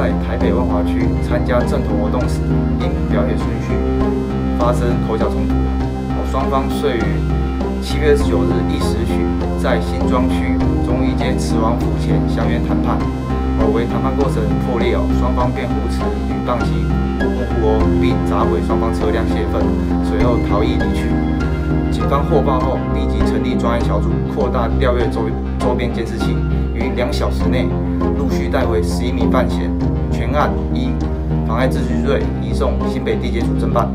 在台北万华区参加正统活动时，因表演顺序发生口角冲突，双方遂于七月二十九日一时许在新庄区中义街慈王府前相约谈判。而，为谈判过程破裂哦，双方便互持铝棒机互攻互殴，并砸毁双方车辆泄愤，随后逃逸离去。警方获报后，立即成立专案小组，扩大调阅周周边监视器，于两小时内陆续带回十一名犯嫌，全案依妨碍秩序罪移送新北地检署侦办。